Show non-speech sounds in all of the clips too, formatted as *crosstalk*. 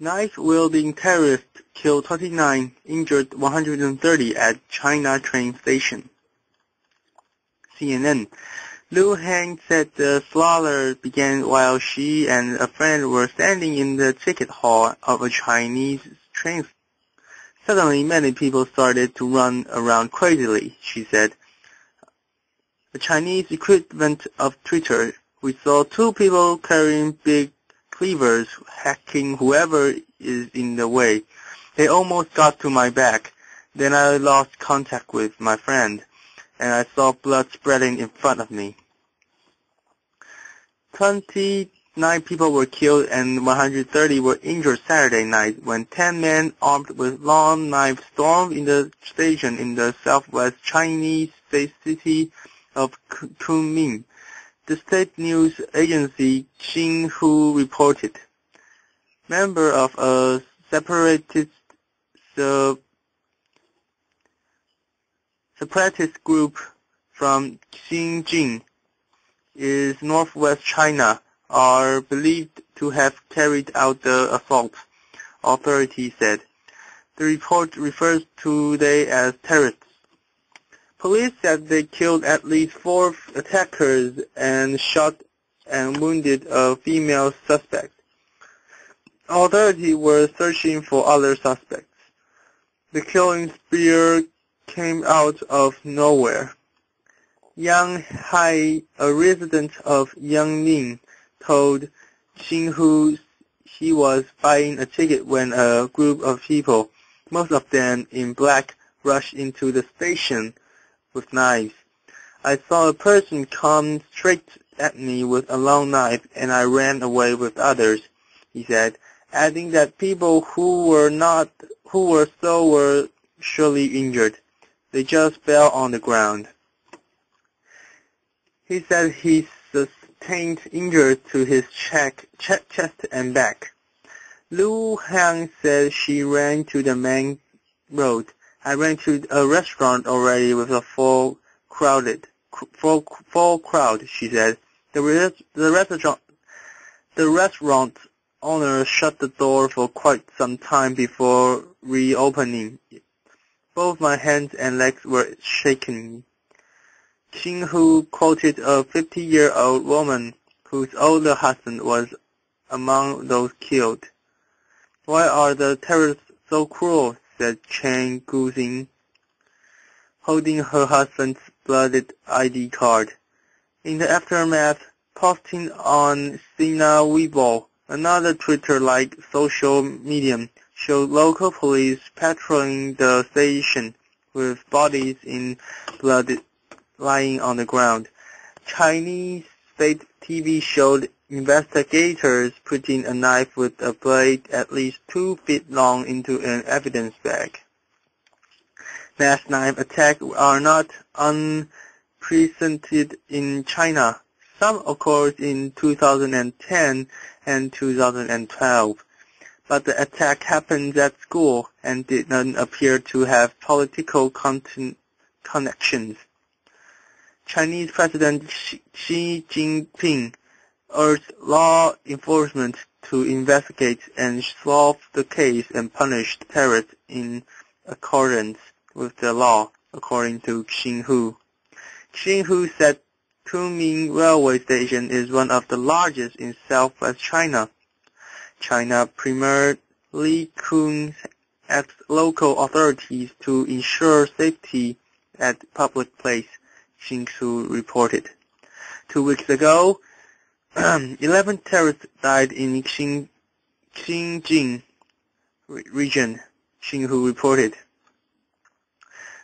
Knife-wielding terrorists killed 29, injured 130 at China train station. CNN. Lu Hang said the slaughter began while she and a friend were standing in the ticket hall of a Chinese train. Suddenly, many people started to run around crazily, she said. The Chinese equivalent of Twitter, we saw two people carrying big cleavers hacking whoever is in the way. They almost got to my back. Then I lost contact with my friend, and I saw blood spreading in front of me. 29 people were killed and 130 were injured Saturday night when 10 men armed with long knives stormed in the station in the southwest Chinese city of Kunming. The state news agency Xinhua reported. Member of a separatist the separatist group from Xinjiang is northwest China are believed to have carried out the assault, authorities said. The report refers to they as terrorists. Police said they killed at least four attackers and shot and wounded a female suspect. Authorities were searching for other suspects. The killing spree came out of nowhere. Yang Hai, a resident of Yangning, told Xinhua he was buying a ticket when a group of people, most of them in black, rushed into the station with knives. I saw a person come straight at me with a long knife and I ran away with others, he said, adding that people who were not, who were so were surely injured. They just fell on the ground. He said he sustained injuries to his check, chest and back. Lu Hang said she ran to the main road. I ran to a restaurant already with a full crowded, full, full crowd, she said. The, the restaurant, the restaurant owner shut the door for quite some time before reopening. Both my hands and legs were shaking. Xinhua quoted a 50-year-old woman whose older husband was among those killed. Why are the terrorists so cruel? Said Chen Guxing, holding her husband's blooded ID card. In the aftermath, posting on Sina Weibo, another Twitter-like social medium, showed local police patrolling the station with bodies in blood lying on the ground. Chinese state TV showed investigators putting a knife with a blade at least two feet long into an evidence bag. Mass knife attacks are not unprecedented in China. Some occurred in 2010 and 2012, but the attack happened at school and did not appear to have political connections. Chinese President Xi Jinping urged law enforcement to investigate and solve the case and punish terrorists in accordance with the law, according to Xinhua. Xinhua said Kunming Railway Station is one of the largest in southwest China. China Premier Li Kun asked local authorities to ensure safety at public place. Xinhua reported. Two weeks ago, *clears throat* 11 terrorists died in Xing, Xinjiang region, Xinhua reported.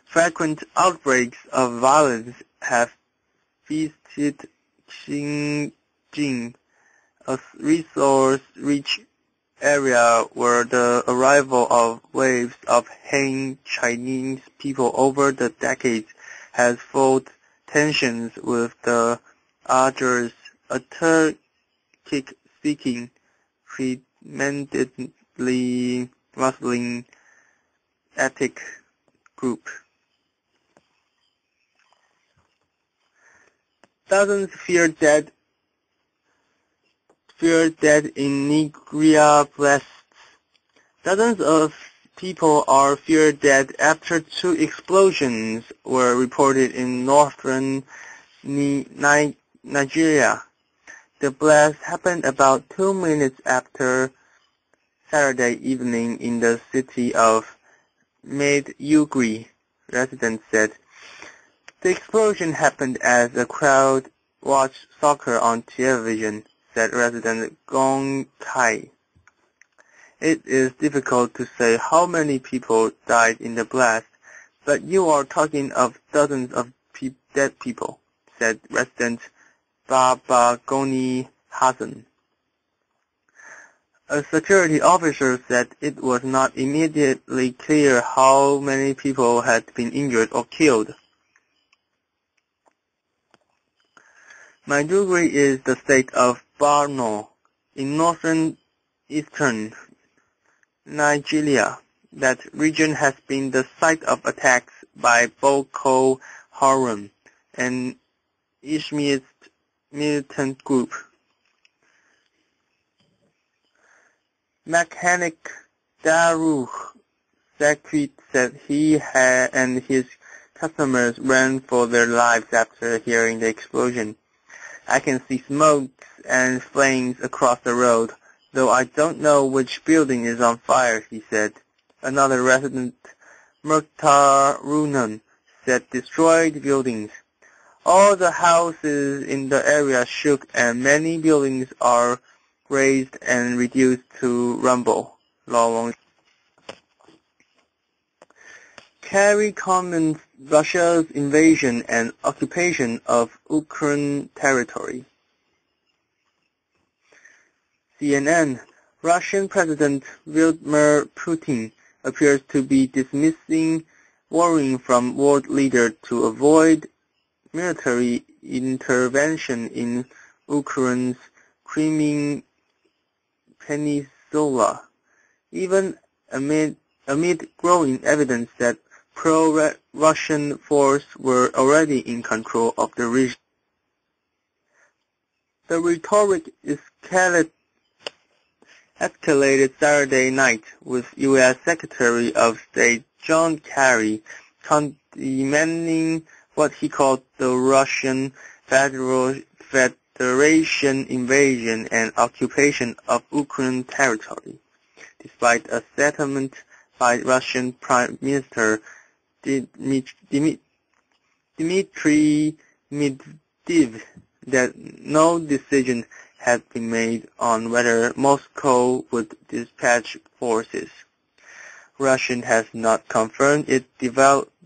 Frequent outbreaks of violence have visited Xinjiang, a resource-rich area where the arrival of waves of Han Chinese people over the decades has fueled tensions with the Uyghurs, a Turkic-speaking, predominantly Muslim ethnic group. Dozens fear dead fear dead in Nigeria blasts Dozens of people are feared dead after two explosions were reported in northern Nigeria. The blast happened about two minutes after Saturday evening in the city of Maiduguri, residents said. The explosion happened as a crowd watched soccer on television, said resident Gong Kai. It is difficult to say how many people died in the blast, but you are talking of dozens of pe dead people, said resident Babagoni Hassan. A security officer said it was not immediately clear how many people had been injured or killed. Maiduguri is the state of Borno in northern eastern Nigeria. That region has been the site of attacks by Boko Haram, an Islamist militant group. Mechanic Daruh Zakit said he had, and his customers ran for their lives after hearing the explosion. I can see smoke and flames across the road though I don't know which building is on fire, he said. Another resident, Murtarunan, said destroyed buildings. All the houses in the area shook and many buildings are razed and reduced to rubble. Kerry comments Russia's invasion and occupation of Ukraine territory. CNN, Russian President Vladimir Putin appears to be dismissing warning from world leaders to avoid military intervention in Ukraine's Crimean Peninsula, even amid, amid growing evidence that pro-Russian forces were already in control of the region. The rhetoric escalated escalated Saturday night with U.S. Secretary of State John Kerry condemning what he called the Russian Federal Federation invasion and occupation of Ukraine territory, despite a statement by Russian Prime Minister Dmitry Medvedev that no decision had been made on whether Moscow would dispatch forces. Russia has not confirmed it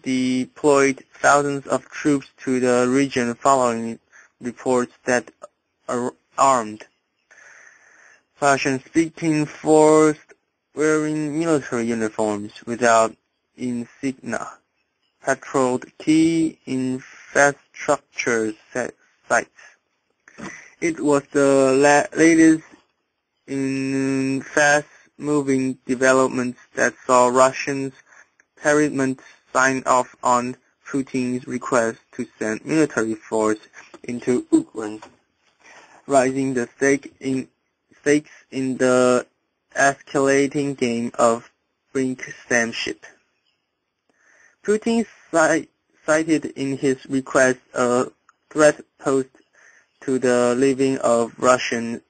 deployed thousands of troops to the region following reports that armed Russian-speaking forces wearing military uniforms without insignia patrolled key infrastructure sites. It was the latest in fast-moving developments that saw Russians' parliament sign off on Putin's request to send military force into Ukraine, raising the stake in, stakes in the escalating game of brinkmanship. Putin cited in his request a threat posed to the living of Russian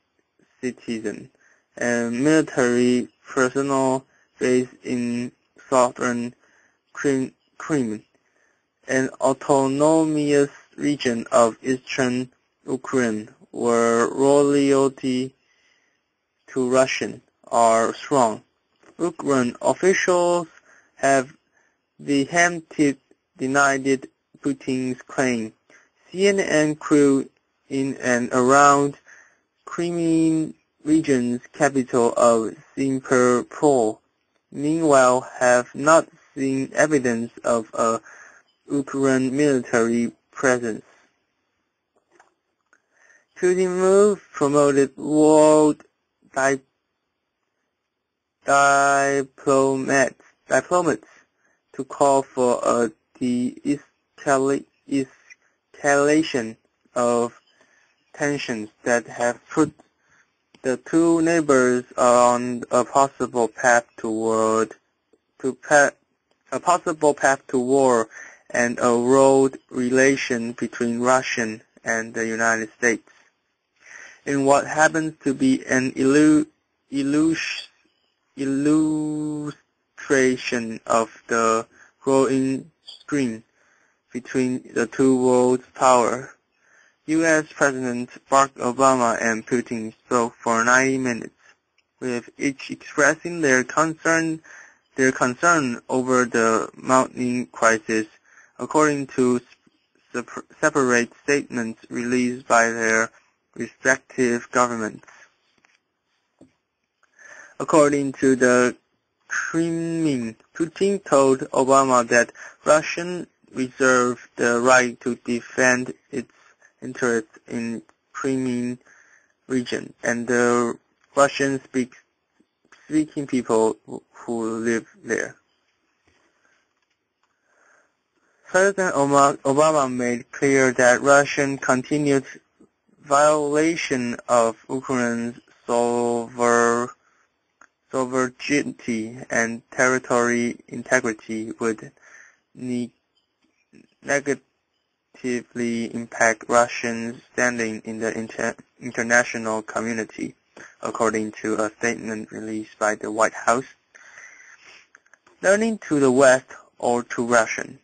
citizens and military personnel based in southern Crimea, an autonomous region of eastern Ukraine where loyalty to Russia are strong. Ukraine officials have vehemently denied Putin's claim. CNN crew in and around Crimean region's capital of Simferopol, meanwhile have not seen evidence of a Ukrainian military presence. Putin move promoted world di diplomats, diplomats to call for a de-escalation of tensions that have put The two neighbors on a possible path toward to a possible path to war and a road relation between Russia and the United States. In what happens to be an illu- illus- illustration of the growing strain between the two world powers, U.S. President Barack Obama and Putin spoke for 90 minutes, with each expressing their concern their concern over the mounting crisis, according to separate statements released by their respective governments. According to the Kremlin, Putin told Obama that Russia reserved the right to defend its interests in Crimean region and the Russian speaks speaking people who live there. President Obama made clear that Russian continued violation of Ukraine's sovereignty and territory integrity would ne negatively impact Russia's standing in the inter international community according to a statement released by the White House. Learning to the West or to Russian.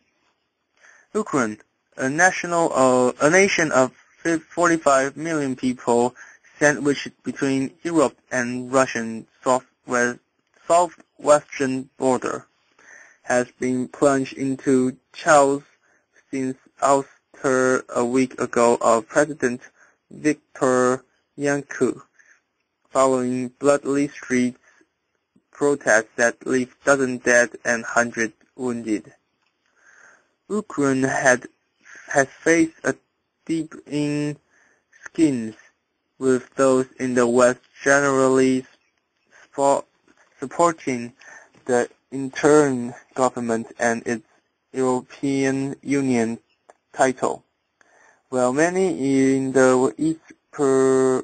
Ukraine, a national, uh, a nation of 45 million people sandwiched between Europe and Russian southwest, southwestern border, has been plunged into chaos since after a week ago of President Viktor Yanukovych following bloody street protests that left dozens dead and hundreds wounded. Ukraine had has faced a deep in skins with those in the West generally support, supporting the interim government and its European Union title, while many in the East per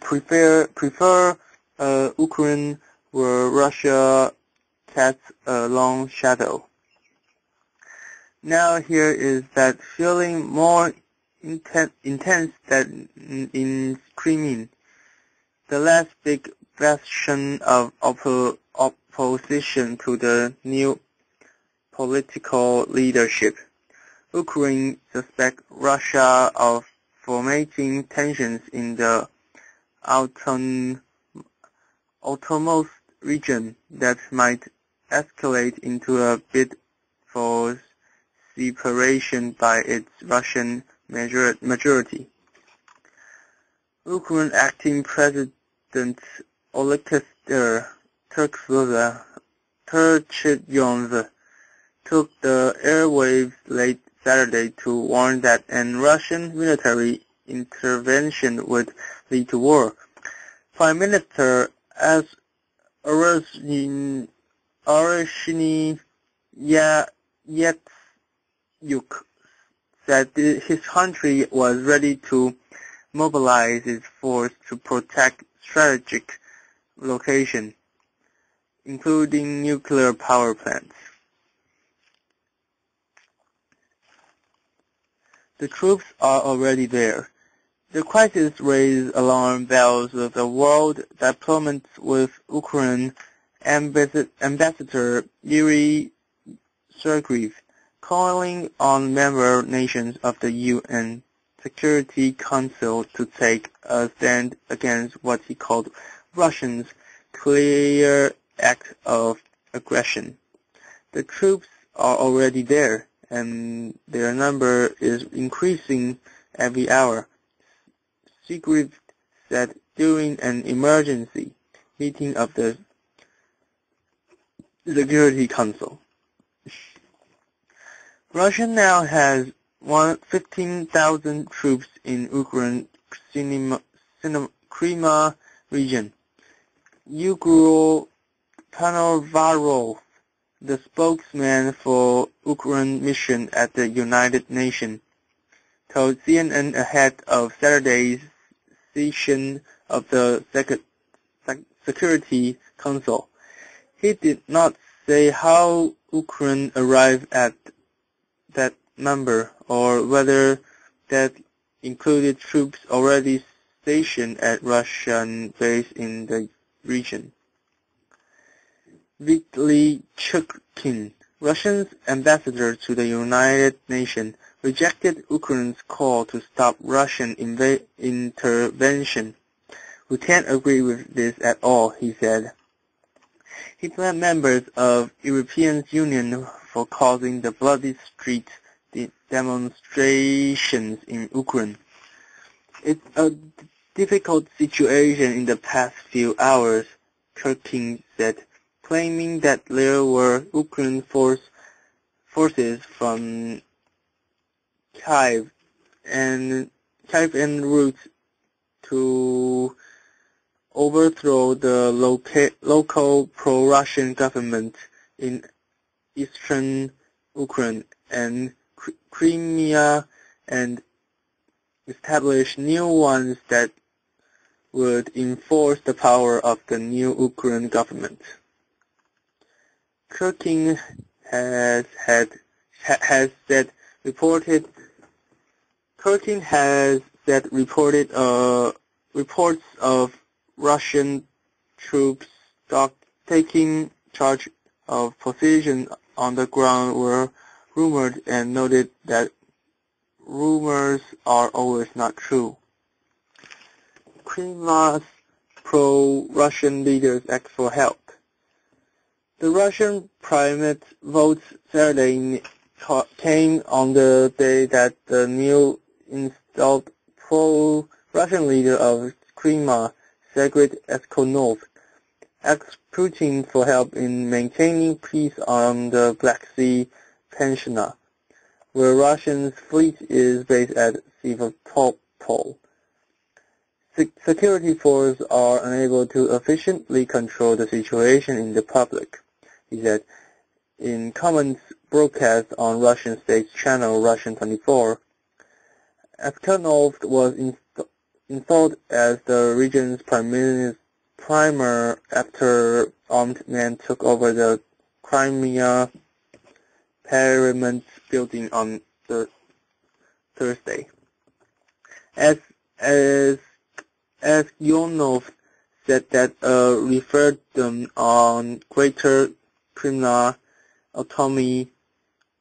prefer prefer uh, Ukraine where Russia casts a long shadow. Now here is that feeling more intense, intense than in screaming. The last big bastion of oppo opposition to the new political leadership. Ukraine suspects Russia of fomenting tensions in the outermost region that might escalate into a bid for separation by its Russian majority. Ukraine acting President Alexander Turchynov took the airwaves late Saturday to warn that an Russian military intervention would lead to war. Prime Minister as Arseniy Yatsenyuk said his country was ready to mobilize its force to protect strategic locations, including nuclear power plants. The troops are already there. The crisis raised alarm bells with the world diplomats with Ukraine Ambassador Yuri Sergeyev calling on member nations of the UN Security Council to take a stand against what he called Russia's clear act of aggression. The troops are already there and their number is increasing every hour. Secret said during an emergency meeting of the Security Council. Russia now has 15,000 troops in Ukraine Crimea region. Yegor Konovarov the spokesman for Ukraine mission at the United Nations, told CNN ahead of Saturday's session of the Security Council. He did not say how Ukraine arrived at that number or whether that included troops already stationed at Russian base in the region. Vitaly Churkin, Russia's ambassador to the United Nations, rejected Ukraine's call to stop Russian intervention. We can't agree with this at all, he said. He blamed members of European Union for causing the bloody street demonstrations in Ukraine. It's a difficult situation in the past few hours, Churkin said, claiming that there were Ukrainian force, forces from Kyiv and Kyiv en route to overthrow the loca local pro-Russian government in eastern Ukraine and Crimea and establish new ones that would enforce the power of the new Ukrainian government. Churkin has had has said reported Churkin has said reported uh, reports of Russian troops taking charge of positions on the ground were rumored and noted that rumors are always not true. Kremlin's pro-Russian leaders ask for help. The Russian primate votes Saturday came on the day that the new installed pro-Russian leader of Crimea, Sergei Aksyonov, asked Putin for help in maintaining peace on the Black Sea Peninsula, where Russia's fleet is based at Sevastopol. Security forces are unable to efficiently control the situation in the public he said, in comments broadcast on Russian state channel Russian 24. Aksyonov was installed as the region's prime minister primer after armed men took over the Crimea Parliament building on the Thursday. As as as Yonov said that a referendum on Greater Crimean autonomy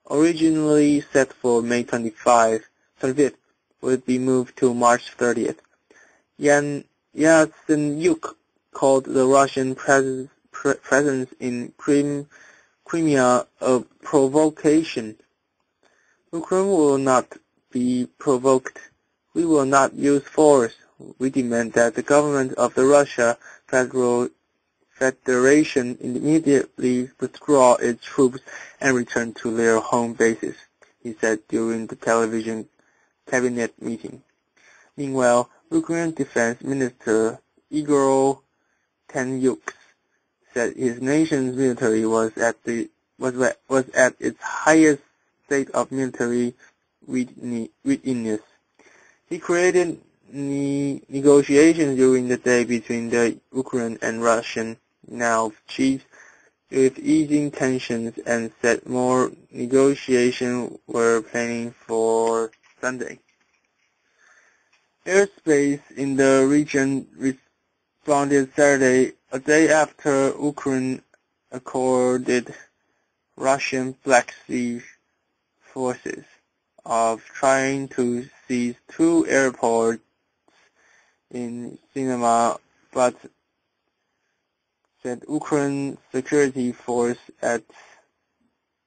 originally set for May 25, 25th would be moved to March 30th. Yan Yatsenyuk called the Russian pres presence in Crim Crimea a provocation. Ukraine will not be provoked. We will not use force. We demand that the government of the Russia Federal Federation immediately withdraw its troops and return to their home bases, he said during the television cabinet meeting. Meanwhile, Ukrainian Defense Minister Igor Tanyuk said his nation's military was at the was was at its highest state of military readiness. He created ne negotiations during the day between the Ukraine and Russian now chiefs with easing tensions and said more negotiations were planning for Sunday. Airspace in the region responded Saturday, a day after Ukraine accorded Russian Black Sea forces of trying to seize two airports in Crimea, but that Ukraine security force had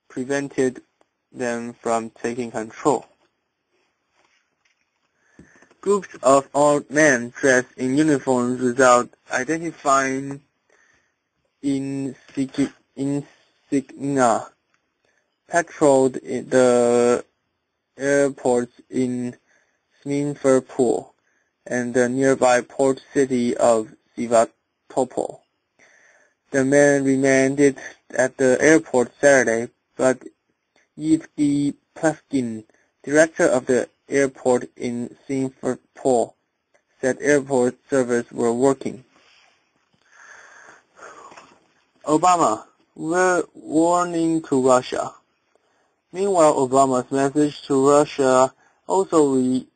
prevented them from taking control. Groups of old men dressed in uniforms without identifying insignia patrolled the airports in Simferopol and the nearby port city of Sevastopol. The man remained at the airport Saturday, but Yevgeny Plaskin, director of the airport in Simferopol, said airport servers were working. Obama, we're warning to Russia. Meanwhile, Obama's message to Russia also re,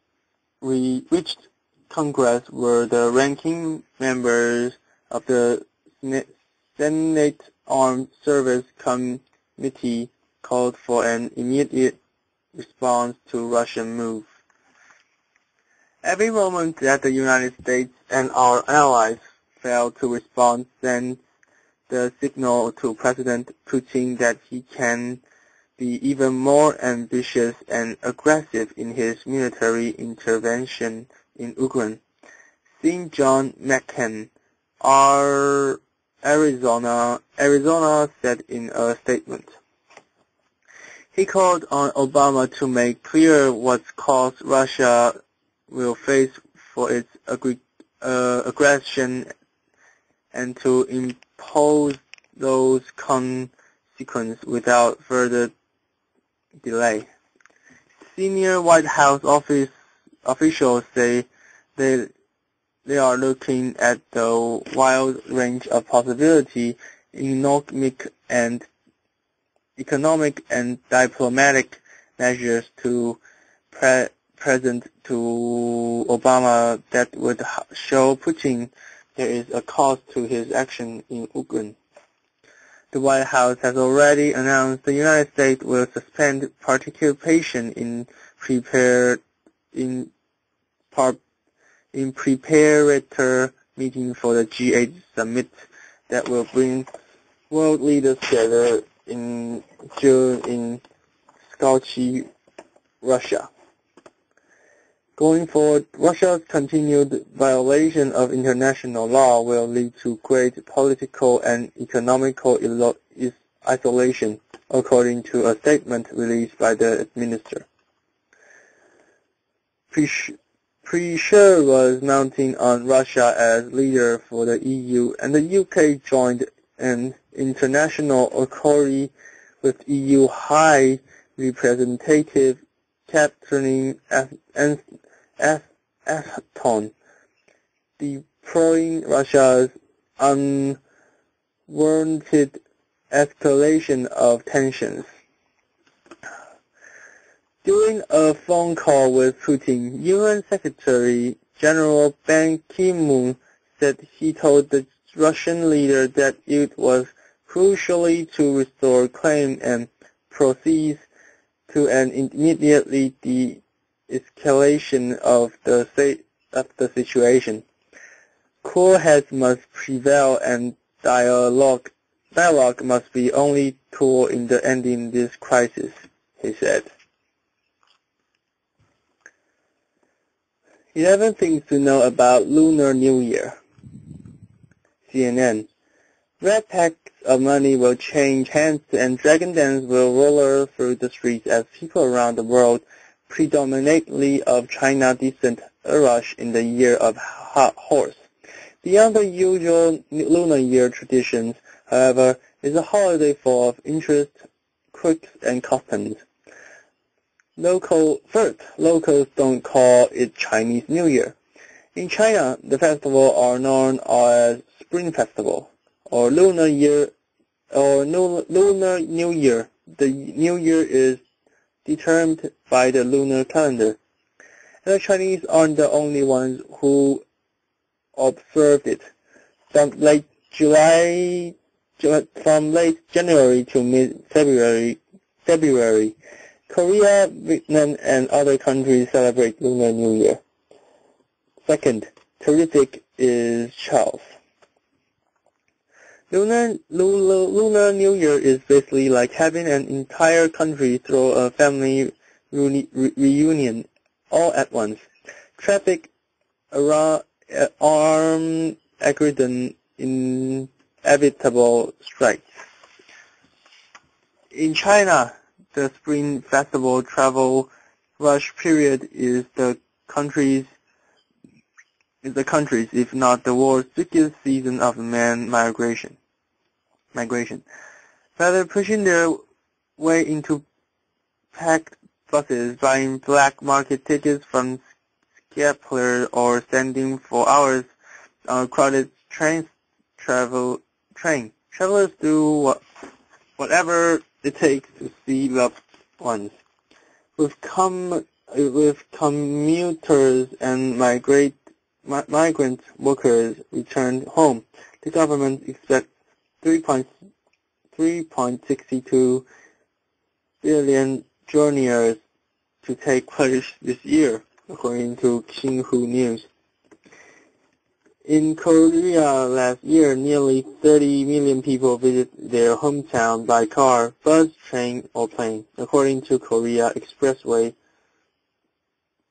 re reached Congress where the ranking members of the Senate Armed Service Committee called for an immediate response to Russian move. Every moment that the United States and our allies fail to respond sends the signal to President Putin that he can be even more ambitious and aggressive in his military intervention in Ukraine. Seeing John McCain, our Arizona, Arizona said in a statement. He called on Obama to make clear what cost Russia will face for its uh, aggression and to impose those consequences without further delay. Senior White House office officials say they they are looking at the wide range of possibility economic and economic and diplomatic measures to pre present to Obama that would show Putin there is a cost to his action in Ukraine. The White House has already announced the United States will suspend participation in prepare in par, in preparatory meeting for the G8 summit that will bring world leaders together in June in Sochi, Russia. Going forward, Russia's continued violation of international law will lead to great political and economical isolation, according to a statement released by the minister. Pressure was mounting on Russia as leader for the EU, and the UK joined an international accord with EU High Representative Catherine Ashton, deploying Russia's unwarranted escalation of tensions. During a phone call with Putin, UN Secretary General Ban Ki-moon said he told the Russian leader that it was crucially to restore claim and proceed to an immediately de escalation of the of the situation. Cool heads must prevail and dialogue dialogue must be only tool in the ending this crisis, he said. 11 things to know about Lunar New Year. CNN. Red packs of money will change hands and dragon dance will roll through the streets as people around the world predominantly of China descent rush in the year of horse. Beyond the usual lunar year traditions, however, is a holiday full of interest, quirks, and customs. Local first, locals don't call it Chinese New Year. In China, the festivals are known as Spring Festival or Lunar Year or Lunar New Year. The New Year is determined by the lunar calendar. And the Chinese aren't the only ones who observed it. From late July, from late January to mid-February, February, Korea, Vietnam, and other countries celebrate Lunar New Year. Second, terrific is Charles. Lunar, Lunar, Lunar New Year is basically like having an entire country throw a family re reunion all at once. Traffic around uh, armed aggregate inevitable strikes. In China, the Spring Festival travel rush period is the country's is the country's, if not the world's biggest season of man migration migration. Rather pushing their way into packed buses, buying black market tickets from Kepler or standing for hours on crowded train travel train. Travelers do what, whatever it takes to see loved ones. With com with commuters and migrate mi migrant workers returned home, the government expects 3.62 billion journeys to take place this year, according to Xinhua News. In Korea last year, nearly 30 million people visited their hometown by car, bus, train, or plane, according to Korea Expressway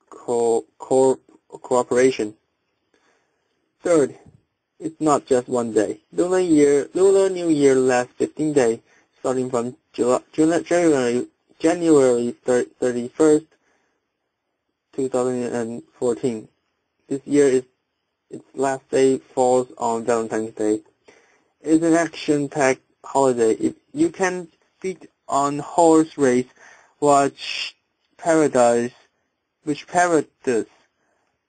Co Co Corporation. Third, it's not just one day. Lunar Year, Lunar New Year lasts 15 days, starting from July, January, January 31st, 2014. This year is its last day falls on Valentine's Day. It's an action-packed holiday. If you can beat on horse race, watch paradise, which paradise,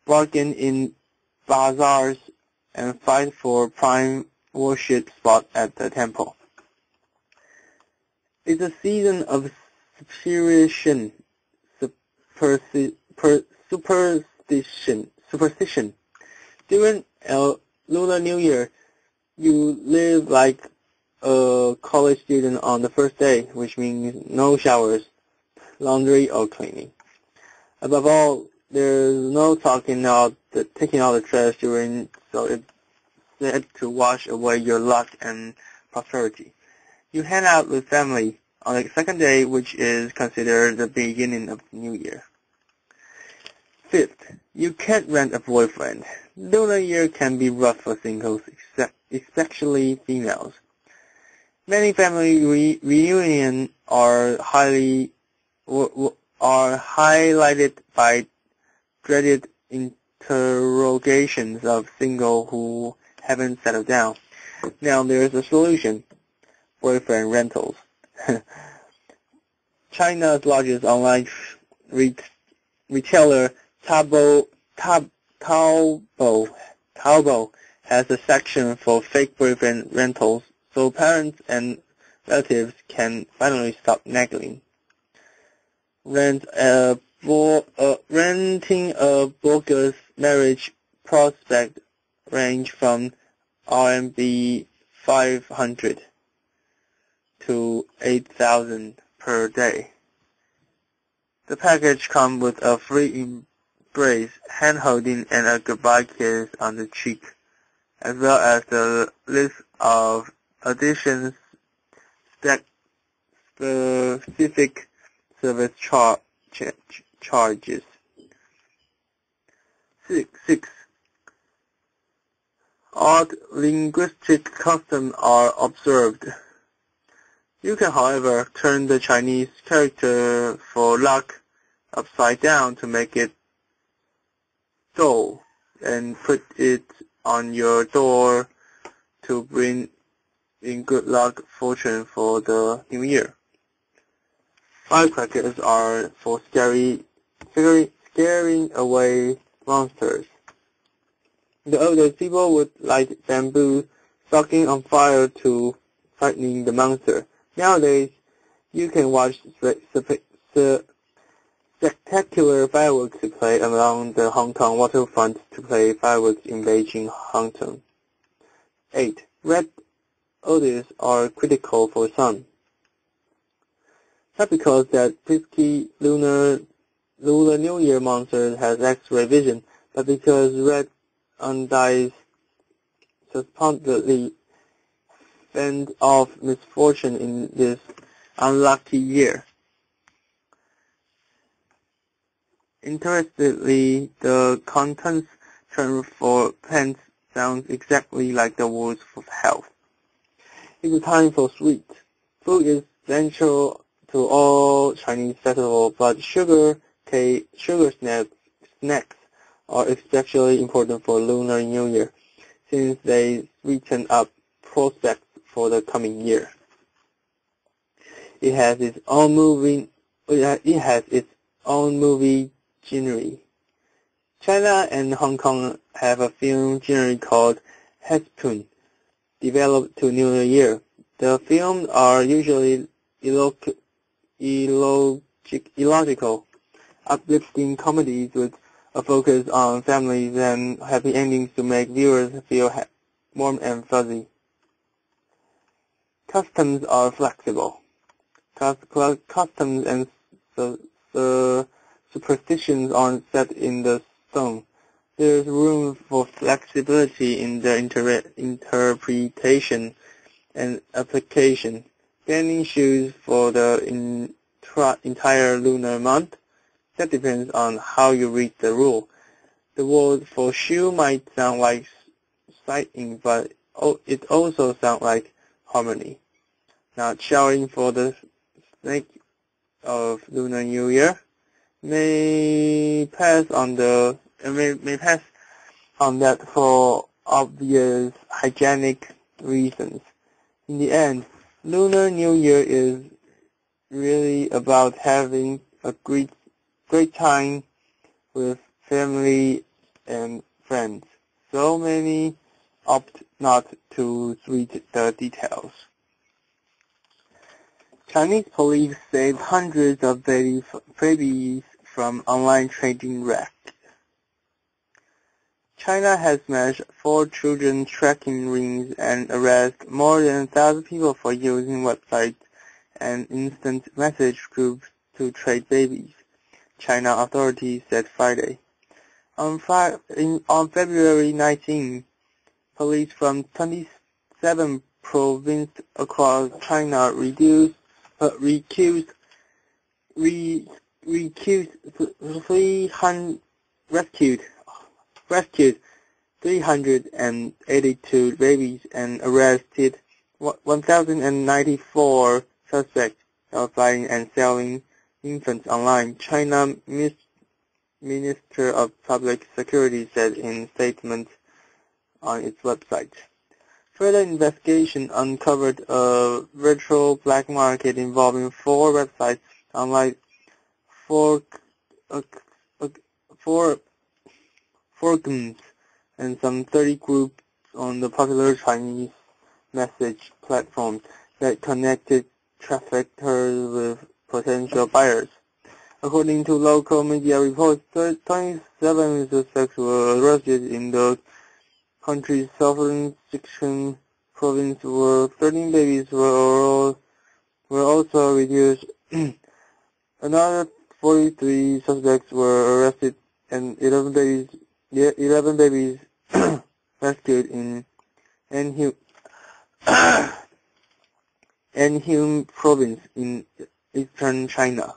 bargain in bazaars, and fight for prime worship spot at the temple. It's a season of superstition, superstition, superstition. During a Lunar New Year, you live like a college student on the first day, which means no showers, laundry, or cleaning. Above all, there's no talking out, the, taking out the trash during, so it's said to wash away your luck and prosperity. You hang out with family on the second day, which is considered the beginning of new year. Fifth, you can't rent a boyfriend. Lunar year can be rough for singles, especially females. Many family re reunions are highly are highlighted by dreaded interrogations of single who haven't settled down. Now there is a solution: boyfriend rentals. *laughs* China's largest online re retailer Taobao, Taobao, Taobao has a section for fake boyfriend rentals, so parents and relatives can finally stop nagging. Rent a uh, renting a bogus marriage prospect range from RMB 500 to 8,000 per day. The package comes with a free embrace, hand-holding, and a goodbye kiss on the cheek, as well as the list of additions that specific service char ch charges. Six, six. Odd linguistic customs are observed. You can, however, turn the Chinese character for luck upside down to make it dough and put it on your door to bring in good luck fortune for the new year. Firecrackers are for scary, scaring away monsters. The oldest people would light bamboo soaking on fire to frightening the monster. Nowadays, you can watch spectacular fireworks display along the Hong Kong waterfront to play fireworks in Beijing, Hong Kong. 8. Red odors are critical for some. Not because that pesky lunar, lunar New Year monster has X-ray vision, but because red undyes supposedly fend off misfortune in this unlucky year. Interestingly, the Cantonese term for pants sounds exactly like the words for health. It's time for sweet. Food is central to all Chinese festivals, but sugar, cake, sugar snacks, snacks are especially important for Lunar New Year, since they sweeten up prospects for the coming year. It has its own moving, it has its own movie genre, China and Hong Kong have a film genre called Heptoon, developed to New Year. The films are usually illogical, uplifting comedies with a focus on families and happy endings to make viewers feel warm and fuzzy. Customs are flexible. Customs and the superstitions aren't set in the stone. There is room for flexibility in the inter interpretation and application. Banning shoes for the entire lunar month that depends on how you read the rule. The word for shoe might sound like sighting, but it also sounds like harmony. Not showering for the snake of Lunar New Year may pass on the uh, may, may pass on that for obvious hygienic reasons. In the end, Lunar New Year is really about having a great great time with family and friends. So many opt not to read the details. Chinese police saved hundreds of babies from online trading wreck. China has smashed four children tracking rings and arrested more than a thousand people for using websites and instant message groups to trade babies. China authorities said Friday. On, in, on February 19, police from 27 provinces across China reduced, uh, recused, re, recused 300, rescued, rescued 382 babies and arrested 1,094 suspects of buying and selling infants online, China Minister of Public Security said in statement on its website. Further investigation uncovered a virtual black market involving four websites unlike uh, four forums and some 30 groups on the popular Chinese message platform that connected traffickers with potential buyers. According to local media reports, 27 suspects were arrested in the country's southern Sichuan province where 13 babies were, all, were also reduced. *clears throat* Another 43 suspects were arrested and 11 babies, 11 babies *coughs* rescued in Anhui, *coughs* Anhui province in eastern China.